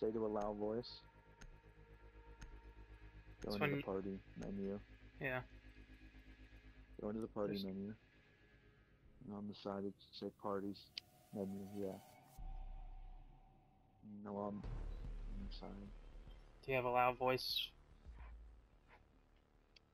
Say to allow voice. Go It's into when the party menu. Yeah. Go into the party Just- menu. And on the side it should say parties menu, yeah. No, I'm on the side. Do you have a loud voice?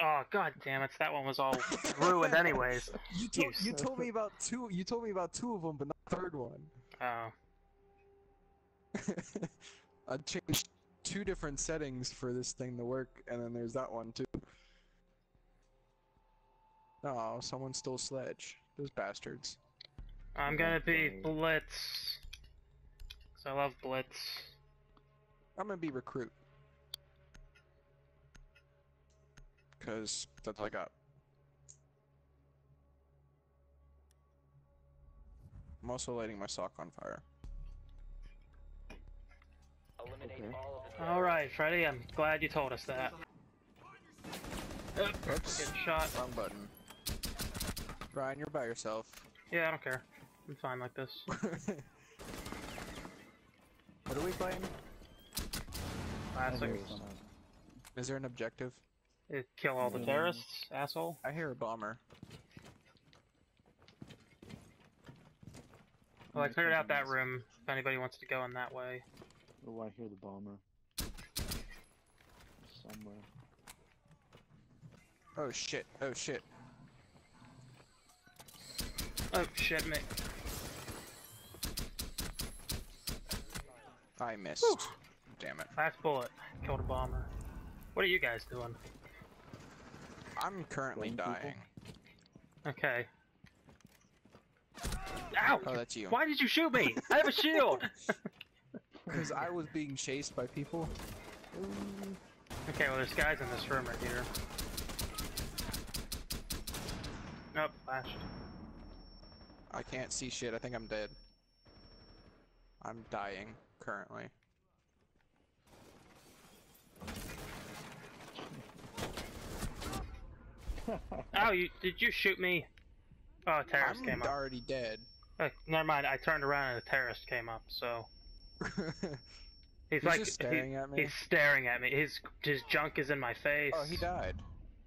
Oh god damn it! That one was all ruined anyways. You told You you told me about two. You told me about two of them, but not the third one. Oh. I changed two different settings for this thing to work, and then there's that one too. Oh, someone stole Sledge. Those bastards. I'm gonna be Okay. Blitz. Cause I love Blitz. I'm gonna be recruit. Cause that's all I got. I'm also lighting my sock on fire. Eliminate Okay. all of the Alright, Freddy, I'm glad you told us that. Oop, Oops. Getting shot. Wrong button. Brian, you're by yourself. Yeah, I don't care. I'm fine like this. What are we playing? Classic. Is there an objective? Uh, Kill all the Mm. terrorists, asshole. I hear a bomber. Well, I cleared out that room if anybody wants to go in that way. Oh, I hear the bomber. Somewhere. Oh shit, oh shit. Oh shit, mate. I missed. Damn it. Last bullet. Killed a bomber. What are you guys doing? I'm currently Playing people? dying. Okay. Ow! Oh, that's you. Why did you shoot me? I have a shield! Because I was being chased by people. Okay, well there's guys in this room right here. Nope, flashed. I can't see shit. I think I'm dead. I'm dying currently. Oh, you did you shoot me? Oh, a terrorist I'm came up. already dead. Uh, never mind, I turned around and a terrorist came up, so he's, He's like just he- at me. He's staring at me. His his junk is in my face. oh, he died.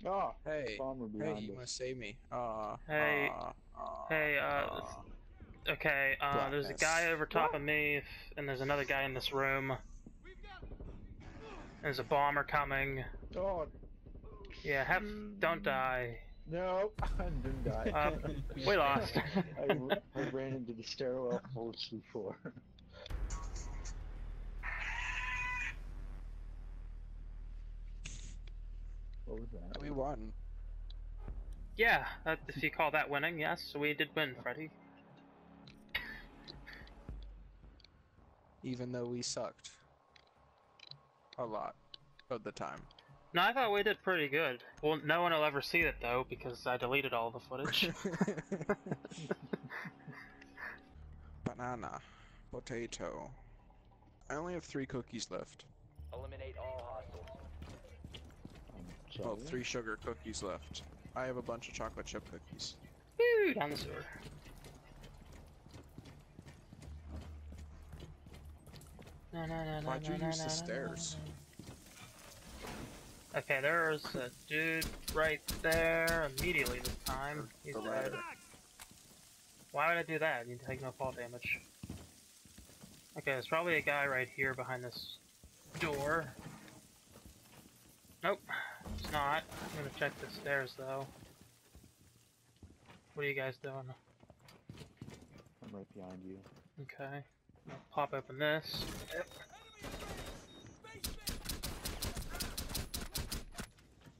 Oh, Hey, Bomber hey, you us. must save me. Aw, Hey, aw, aw, hey, uh, aw. Okay, uh, there's a guy over top of me, and there's another guy in this room. There's a bomber coming. Oh, Yeah, have don't die. no! I didn't die. Uh, we lost. I, I ran into the stairwell holes before. What was that? We won. Yeah, that, if you call that winning, yes, we did win, Freddy. Even though we sucked. A lot of the time. No, I thought we did pretty good. Well, no one will ever see it though because I deleted all the footage. Banana. Potato. I only have three cookies left. eliminate all hostiles. Well, three sugar cookies left. I have a bunch of chocolate chip cookies. Woo, down the sewer. Na, na, na, na, Why'd you na, use na, the na, stairs? na, na. Okay, there's a dude right there immediately this time. He's the dead. Why would I do that? You take no fall damage. Okay, there's probably a guy right here behind this door. Nope, it's not. I'm gonna check the stairs though. What are you guys doing? I'm right behind you. Okay. I'll pop open this. Yep.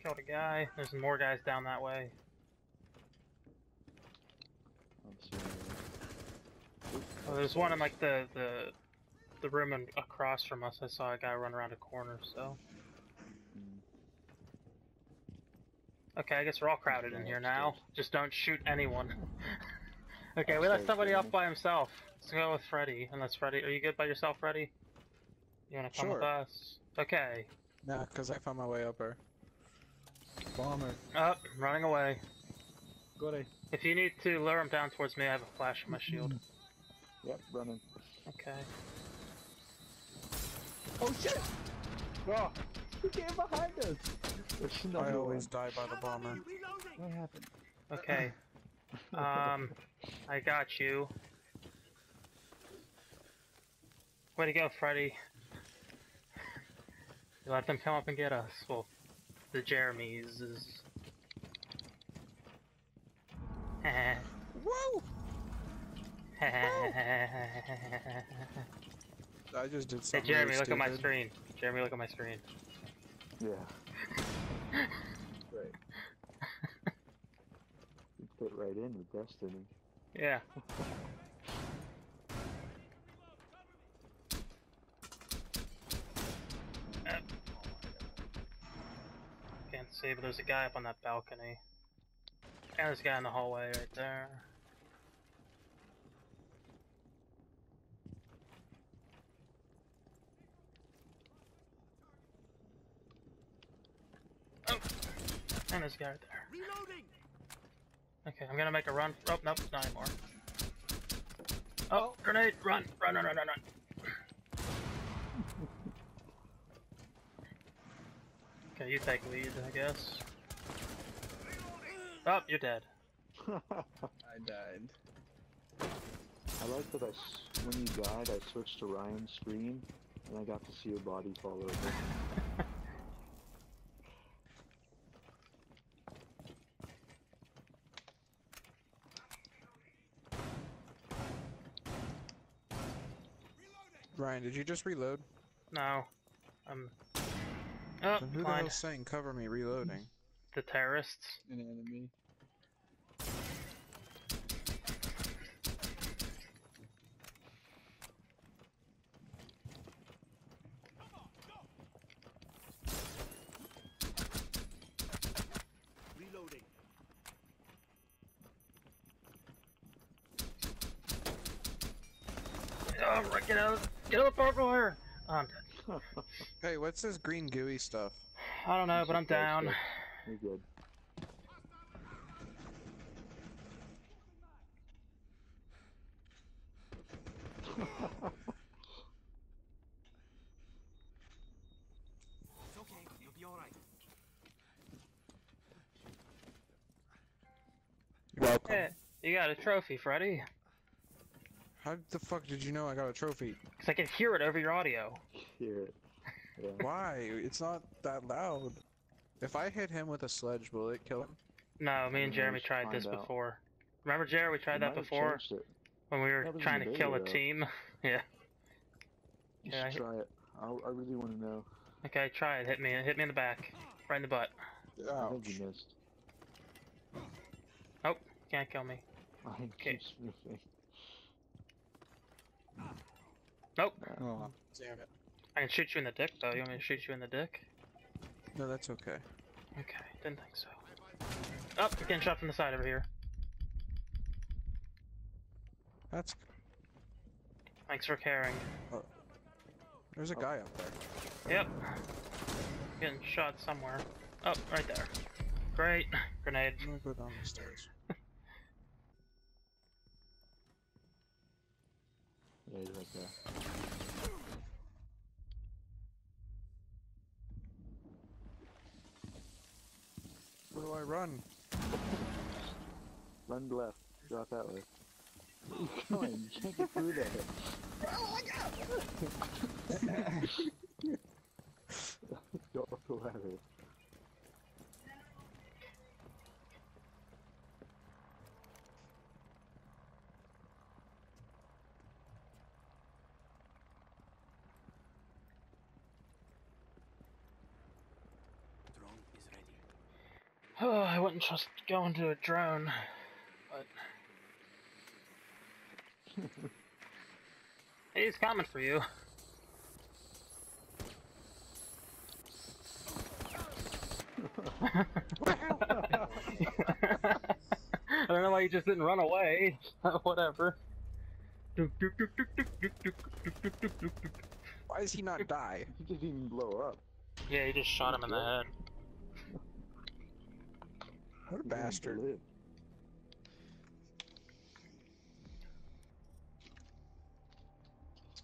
Killed a guy. There's more guys down that way. Oh, there's one in like the the the room across from us. I saw a guy run around a corner. So Mm. Okay, I guess we're all crowded in here now. Just don't shoot anyone. okay, we let Upstairs, somebody up Brandon. by himself. Let's go with Freddy. Unless Freddy, are you good by yourself, Freddy? You wanna come with Sure. us? Okay. Nah, because I found my way up there. Bomber. Up, running away. Got it. If you need to lure him down towards me, I have a flash on my mm-hmm. shield. Yep, running. Okay. Oh shit! Oh, who came behind us? There's I always die by the bomber. What happened? Okay. Um, I got you. Way to go, Freddy. You let them come up and get us. Well, the Jeremys is. Whoa! I just did something. hey, something. Jeremy, really look at my screen. Jeremy, look at my screen. Yeah. Great. You fit right in with Destiny. Yeah. Uh, Can't see, but there's a guy up on that balcony. And there's a guy in the hallway right there. And there's a guy right there. Reloading. Okay, I'm gonna make a run. Oh, nope, not anymore. Oh, grenade! Run! Run, run, run, run, run! okay, you take lead, I guess. Oh, you're dead. I died. I like that I, when you died, I switched to Ryan's screen, and I got to see your body fall over. Ryan, did you just reload? No. Um. Oh, Then who the blind. hell's saying cover me reloading? The terrorists. An enemy. Oh, right, get out! Get out of the barbed wire! Oh, I'm dead. Hey, what's this green gooey stuff? I don't know, but I'm Surprise down. hit. You're good. You're welcome. Hey, you got a trophy, Freddy. How the fuck did you know I got a trophy? Because I can hear it over your audio. Hear it. Yeah. Why? It's not that loud. If I hit him with a sledge, will it kill him? No, me and Jeremy tried this out. before. Remember, Jerry, we You tried that before when we were That was in trying the to kill a team. yeah. You Yeah, I- should try it. I, I really want to know. Okay, try it. Hit me. Hit me in the back. Right in the butt. I think Ouch. you missed. Oh, Can't kill me. Mine Okay. keeps moving. Nope. Oh, Damn it. I can shoot you in the dick, though. You want me to shoot you in the dick? No, that's okay. Okay, didn't think so. Oh, you're getting shot from the side over here. That's. Thanks for caring. Oh. There's a guy up there. Yep. Getting shot somewhere. Oh, right there. Great. Grenade. I'm gonna go down the stairs. Yeah, he's right there. Do I run? Run left. Drop that way. Where are you going? You can't get through there. Go up the ladder. Oh, I wouldn't going to a drone, but he's coming for you. I don't know why you just didn't run away. Whatever. Why does he not die? He didn't even blow up. Yeah, he just shot him in the head. What a bastard.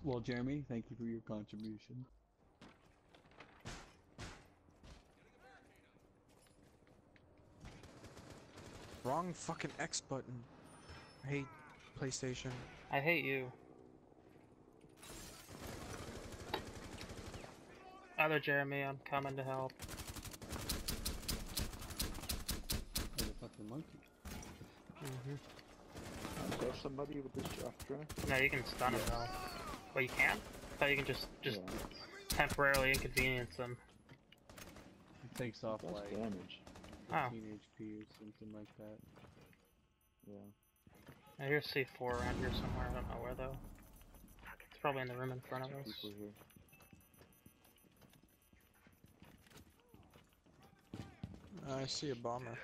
Well, Jeremy, thank you for your contribution. Wrong fucking X button. I hate PlayStation. I hate you. Other Jeremy, I'm coming to help. Somebody with this shotgun? No, you can stun him though. Well, you can? I thought you can just just Yeah. temporarily inconvenience them. It takes off That's like damage. Oh. 15 HP or something like that. Yeah. I hear C4 around here somewhere. I don't know where though. It's probably in the room in front of us. People. I see a bomber.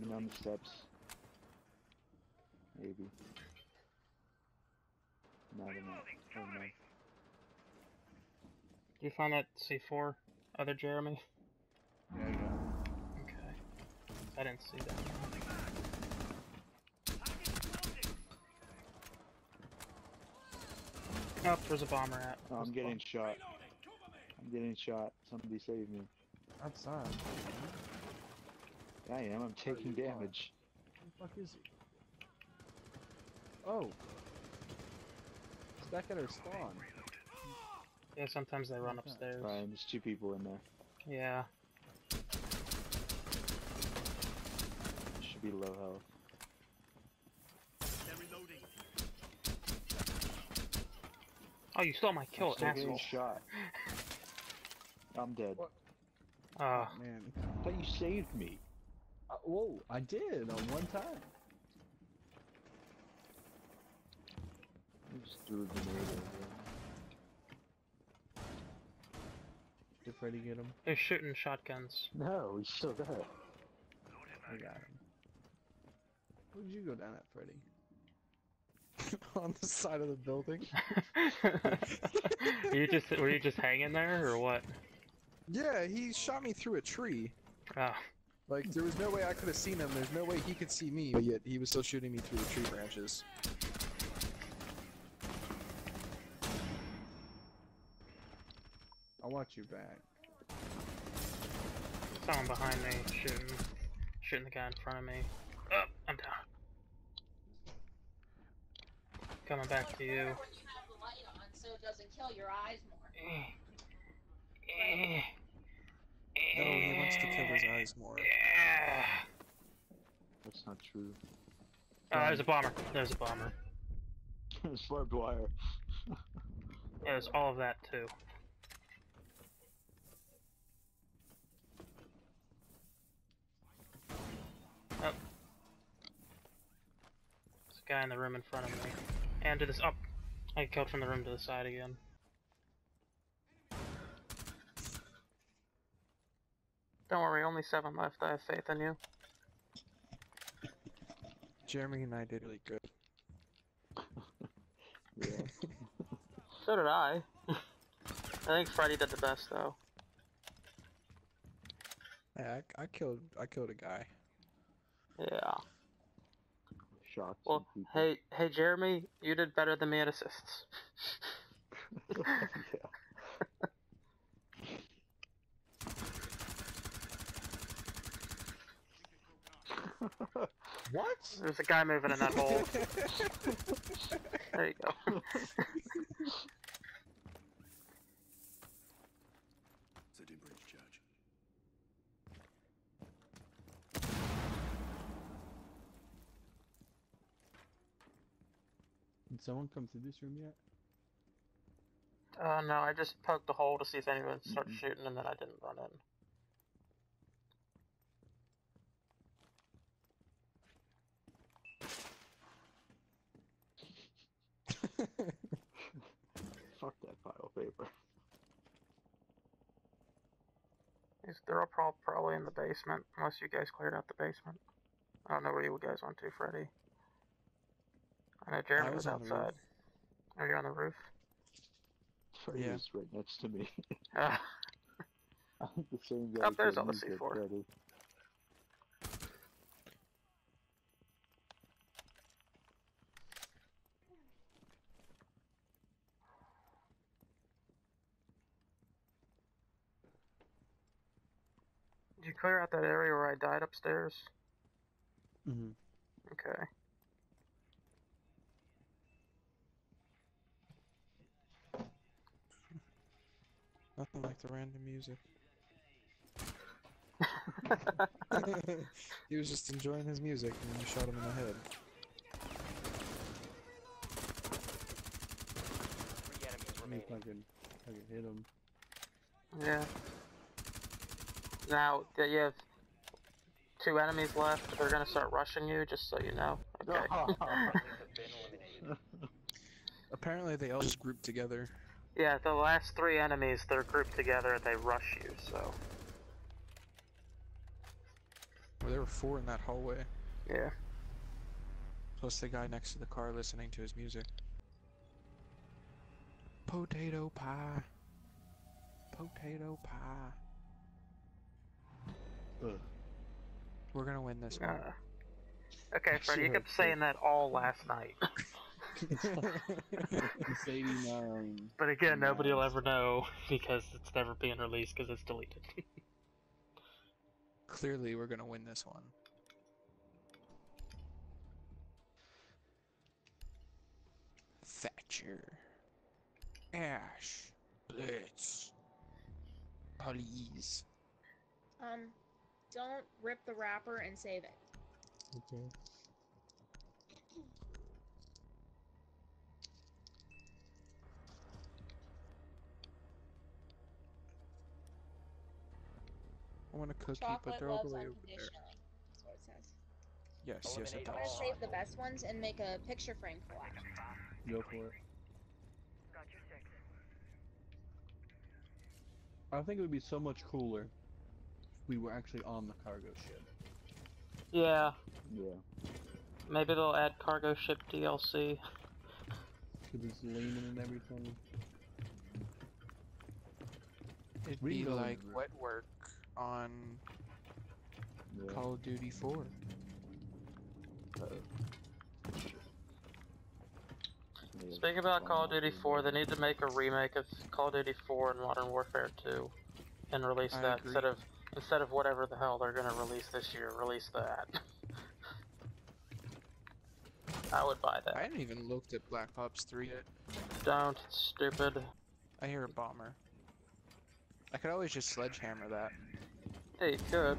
Coming down the steps. Maybe. No, they're not. Oh no. Do you find that C4, other Jeremy? Yeah, I. Okay. I didn't see that. Oh, there's a bomber at. Oh, I'm getting shot. I'm getting shot. Somebody save me. Outside. I am. I'm taking damage. Where the fuck is he? Oh. He's back at our spawn. Yeah, sometimes they run Okay. upstairs. Right, there's two people in there. Yeah. Should be low health. Oh, you stole my kill, I'm still getting asshole. shot. I'm dead. What? Uh, Man. I thought you saved me. Uh, whoa, I did on one time. You just threw a grenade over. Did Freddy get him? they're shooting shotguns. No, he's still there. I got him. Where'd you go down at, Freddy? On the side of the building. you just were you just hanging there or what? Yeah, he shot me through a tree. Oh, Like, there was no way I could have seen him. There's no way he could see me, but yet he was still shooting me through the tree branches. I'll watch you back. someone behind me shooting, shooting the guy in front of me. Oh, I'm down. Coming back to you. When you have the light on, so it doesn't kill your eyes more. Eh. No, he wants to kill his eyes more. Yeah. That's not true. Oh, there's a bomber. There's a bomber. There's barbed wire. Yeah, there's all of that too. Oh. There's a guy in the room in front of me. And to this up. I get killed from the room to the side again. Don't worry, only seven left. I have faith in you. Jeremy and I did really good. Yeah. So did I. I think Freddy did the best though. Yeah, I, I killed I killed a guy. Yeah. Shots. Well, hey, hey, Jeremy, you did better than me at assists. yeah. What? There's a guy moving in that hole. There you go. City Bridge Judge. Did someone come through this room yet? Uh, no, I just poked a hole to see if anyone started Mhm. shooting, and then I didn't run in. Fuck that pile of paper. These- They're all prob- probably in the basement, unless you guys cleared out the basement. I don't know where you guys went to, Freddy. I know Jeremy was was, on the roof. outside. Are you on the roof? Freddy Yeah. was right next to me. I think the same guy. Up there's killed all the me, killed C4. Freddy. Clear out that area where I died upstairs? Mm-hmm. Okay. Nothing like the random music. he was just enjoying his music and you shot him in the head. Three enemies remaining. I could, I could hit him. yeah. Now that you have two enemies left, they're gonna start rushing you. Just so you know. Okay. Friendlies have been eliminated. Apparently they all just grouped together. yeah, the last three enemies, they're grouped together and they rush you. So Well, there were four in that hallway. yeah. Plus the guy next to the car listening to his music. Potato pie. Potato pie. Ugh. We're gonna win this one. Uh, okay, Freddy, you kept sure. saying that all last night. It's 89. But again, nobody will ever know because it's never being released because it's deleted. Clearly, we're gonna win this one. Thatcher. Ash. Blitz. Please. Um, don't rip the wrapper and save it. Okay. I want a cookie, but they're all the way over there. That's what it says. Yes, yes, it Eliminate I'm all does. gonna save the best ones and make a picture frame for collection. Go for it. I think it would be so much cooler if we were actually on the cargo ship. yeah, Yeah. maybe they'll add cargo ship DLC. With its leaning and everything. It'd We be go like over wet work on Yeah. Call of Duty 4. Yeah. Speaking about Call of Duty 4, they need to make a remake of Call of Duty 4 and Modern Warfare 2, and release I that agree. instead of instead of whatever the hell they're gonna release this year. Release that. I would buy that. I haven't even looked at Black Ops 3 yet. Don't, stupid. I hear a bomber. I could always just sledgehammer that. Hey, you could.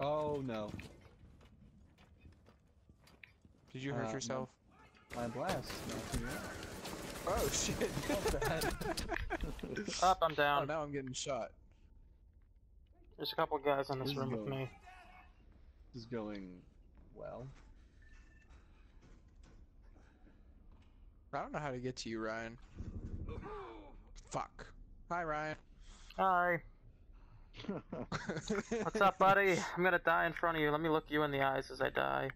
Oh no. Did you Uh, hurt no. yourself? My blast knocked. Oh shit! Up, I'm oh, down. now I'm getting shot. There's a couple guys in this This is room with me. This is going well. I don't know how to get to you, Ryan. Fuck. Hi, Ryan. Hi. What's up, buddy? I'm gonna die in front of you. Let me look you in the eyes as I die.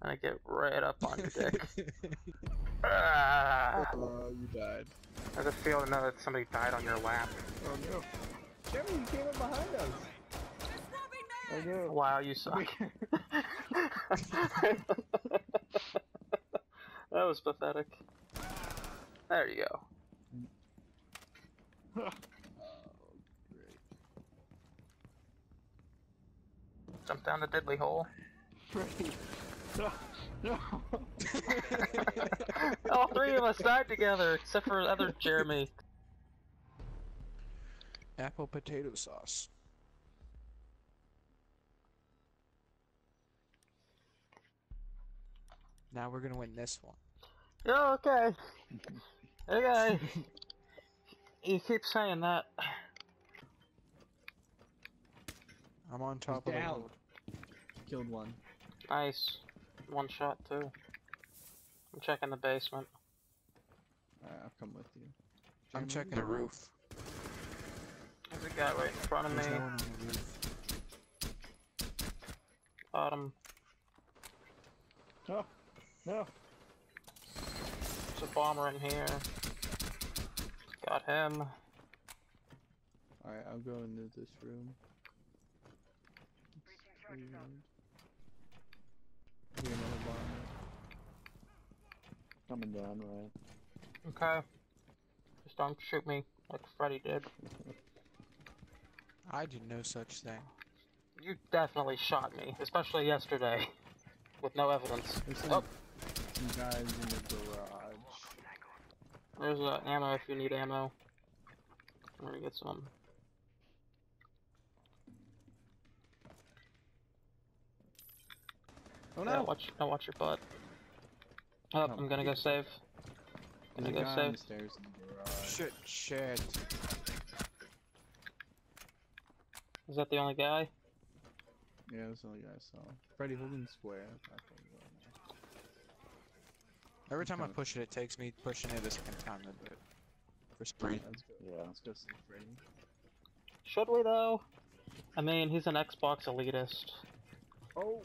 And I get right up on your dick. Ah, oh, you died. I just feel to know that somebody died on your lap. Oh no. Jeremy, you came up behind us. I know. Wow, you suck. that was pathetic. There you go. Oh, great. Jump down the diddly hole. Freddy. No. No. All three of us died together, except for other Jeremy. Apple potato sauce. Now we're gonna win this one. Oh, okay. Okay. You keep saying that. I'm on He's top of the world. Killed one. Nice. One shot, too. I'm checking the basement. Alright, I'll come with you. I'm Jeremy, checking the roof. There's a guy right in front of There's me. no one on the roof. Bottom. No. Oh. No. There's a bomber in here. Got him. Alright, I'll go into this room. Here, another bomber. Coming down, right? Okay. Just don't shoot me like Freddy did. I do no such thing. You definitely shot me, especially yesterday, with no evidence. There's Oh. Some, some guys in the garage. There's uh, ammo if you need ammo. I'm gonna get some. Oh Yeah, no! watch, now watch your butt. Oh, Oh, I'm gonna go save. There's Gonna go guy on save. the stairs in the garage. Shit, shit. Is that the only guy? Yeah, that's the only guy I saw. Freddy, hold in square. I'm going Every time I push it, it takes me pushing it a second time to do it. For now. sprint. Let's go. Yeah. Let's go see Freddy. Should we though? I mean, he's an Xbox elitist. Oh!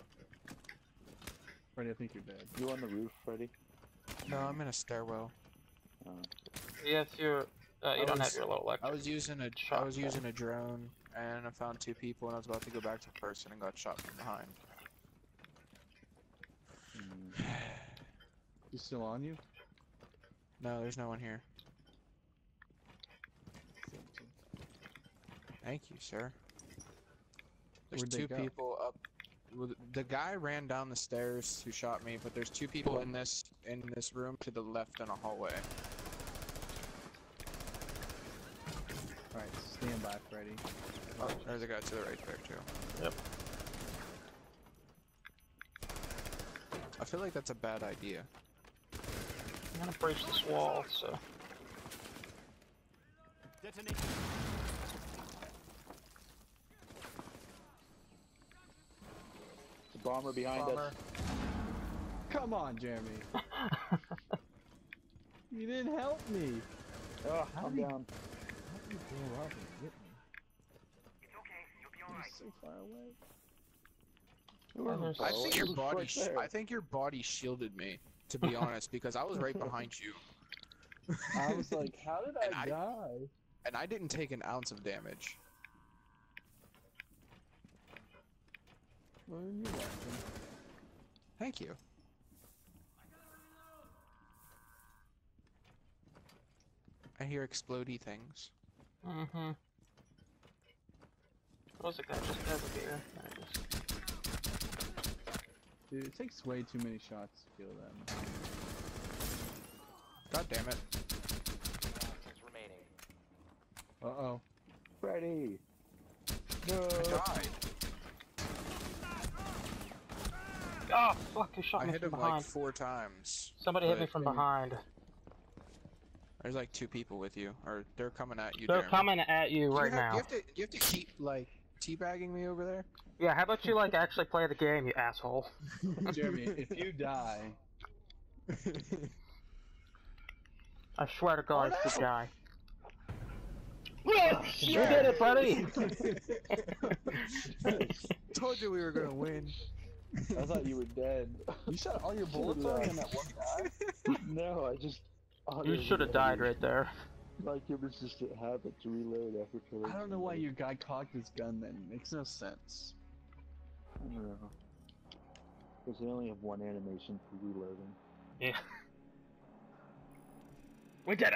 Freddy, I think you're dead. You on the roof, Freddy? No, I'm in a stairwell. Uh, Yes, you're. Uh, you I don't was- have your little I was using a I Shot was using a drone and I found two people and I was about to go back to the person and got shot from behind. mm, He's still on you? No, there's no one here. Thank you, sir. There's Where'd they two go? people up. The guy ran down the stairs who shot me, but there's two people in this in this room to the left in a hallway. Alright, stand by, Freddy. Oh, there's a guy to the right there too. Yep. I feel like that's a bad idea. I'm gonna breach this wall, so. the bomber behind Bomber. us. Come on, Jeremy. you didn't help me. Oh, How I'm did he- down. How did you blow up and hit me? He's so far away. Well, I think your body. right sh- I think your body shielded me, to be honest, because I was right behind you, I was like, how did I, I- die? and I didn't take an ounce of damage. Well, you're welcome. Thank you. I hear explodey things. Mm-hmm. What was the guy just over here? There it is. Dude, it takes way too many shots to kill them. God damn it. Remaining. Uh oh. Freddy! I No! died. Oh, fuck, he shot I me hit from him behind. like four times. Somebody hit me but- from behind. There's like two people with you, or they're coming at you. They're Jeremy. coming at you Do you right have- now. You have to. You have to keep like teabagging me over there. Yeah, how about you like actually play the game, you asshole? Jeremy, if you die, I swear to God, Oh, it's the no. guy. Oh, you did it, buddy! Told you we were gonna win. I thought you were dead. you shot all your bullets already on that one guy. no, I just. You should have died right there. Like it was just a habit to reload after killing. I don't know why somebody. your guy cocked his gun then. It makes no sense. I don't know. Because they only have one animation for reloading. Yeah. We did it!